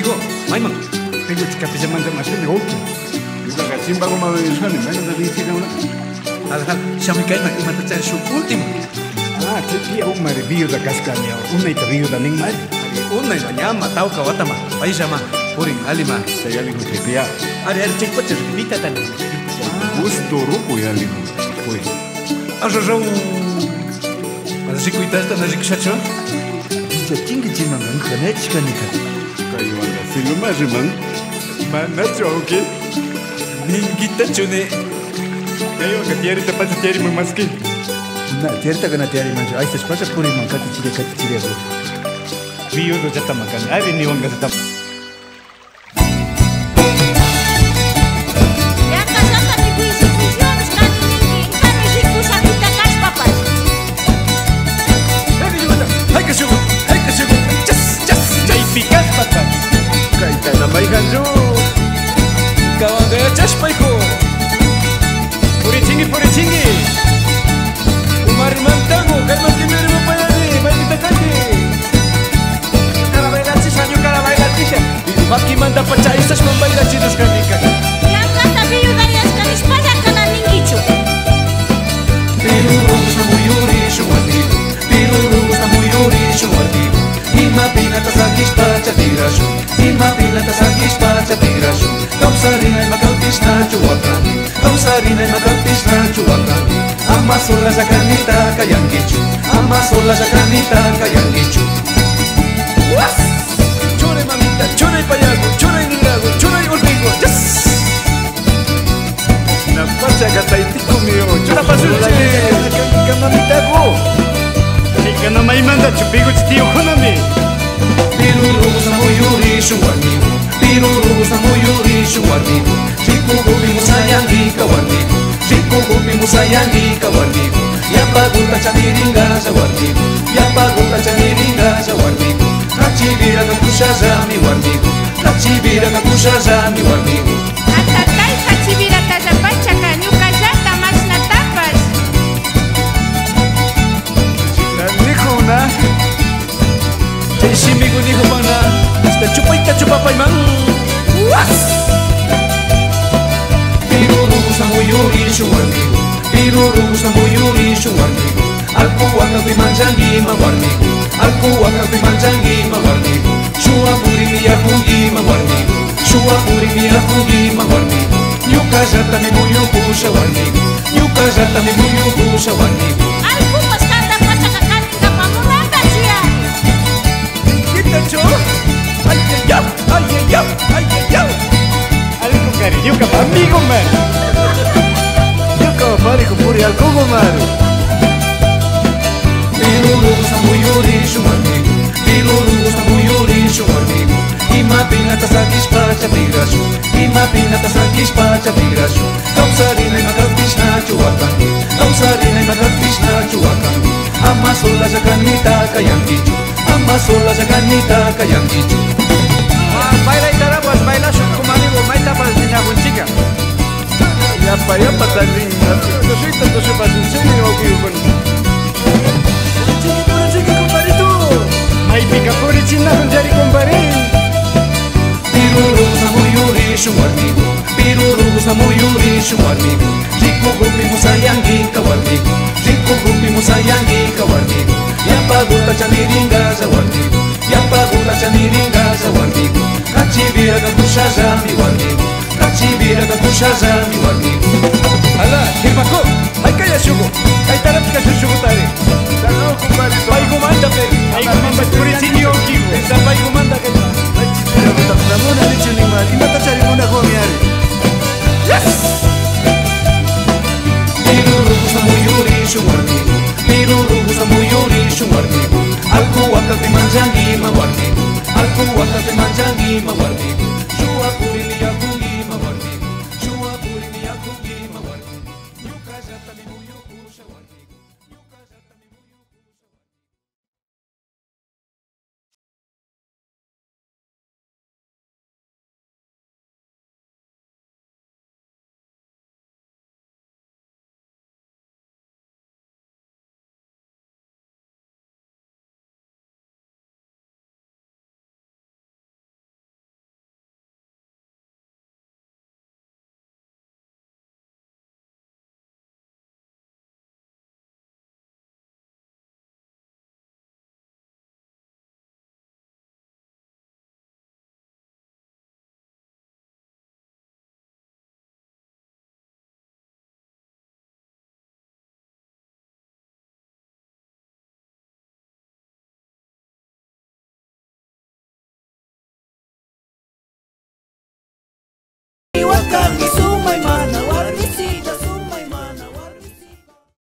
го. Маймънчо, ти го чека пижаман да машина голки. Юга кацин баго ма вишани, мен да дити кана. Ага, шами кайма има да чашу ултимо. А, ти ти у марбио да каскания, уна и табио да нин май. Уна и маняма тау каватама, пайжама, пурин алима. Саяли ми трипия. Аре, аре, чек почер, бита тани. Густо руку яли. Ой. Ажа жау. Аз жикуй таста на жикшачо. Ти да тинги ти манган ханечка никак. Sino mari man Mana coki Ningita chune Tayo ka tiari tapat tiari mamaski Na tiari ta kana tiari manjo Aisa spasa puri man kati chile kati chile Viyo do jata makan Ari ni wanga jata makan na muyuri shumatigo. Ima pinata sa kispa cha tirasyo. Ima pinata sa kispa cha tirasyo. Kausarina ay makalpis na chuwakani. Kausarina ay makalpis na chuwakani. Ama sola sa kanita kayang gichu. Ama sola sa kanita kayang gichu. Mamita, chore payago, chore nilago, chore olvigo. Yes! Na pacha gatay tiko mio. Chora pasulche. Ka mamita ko. Ika na may manda chupigo chitiyo konami. Pirurus na muyuri shumwanigo Pirurus na muyuri shumwanigo Riku gupi mo sayangi kawarnigo Riku gupi mo sayangi kawarnigo Yapaguta chaniringa sa warnigo Yapaguta chaniringa Kachibira ka kushazami warnigo Kachibira ka kushazami warnigo Atatai kachibira kaza pacha kanyu kajata mas na tapas. Na niko na. Tenshimigo ni humana Hasta chupaita chupapay man Was! Pirurus na muyuri shumwanigo Pirurus na muyuri shumwanigo Alku wakapi manjangi mawarnigo Alku wakapi manjangi mawarnigo Shua puri miya kungi mawarnigo Shua puri miya kungi mawarnigo Nyuka jata mi muyu kusha warnigo Nyuka jata mi muyu kusha warnigo Alku pas kata pacha kakani kapamurata jian. Kita cho Ay ay ay ay ay ay ay ay Algo cariño ka amigo man. yuka pari ko puri al kogo maru Pirurus bulhuricho, amigo Biluru gosta bulhuricho, amigo E mapina tá sangue espacha, viracho E mapina tá sangue espacha, viracho Calçarina e macaco pisnacho, acangi Calçarina e macaco pisnacho, acangi Amasola já canita, caiandicho Amasola já canita, caiandicho Ah, baila e taraguas, baila junto com o amigo Mas tá fazendo a contiga Ya pa, ya pa, tá lindo. Eu tô junto, tô junto, tô junto, warmigu Piruru gusta muyurishu warmigu Rico gupi musayangika warmigu Rico gupi musayangika warmigu Yampaguta amigo. Warmigu Yampaguta chaniringaza warmigu amigo. Kakushazami warmigu Kachibira kakushazami warmigu Ala, hirmako, haikaya shugo Kaitarapika shushugo tari change the world. a caminho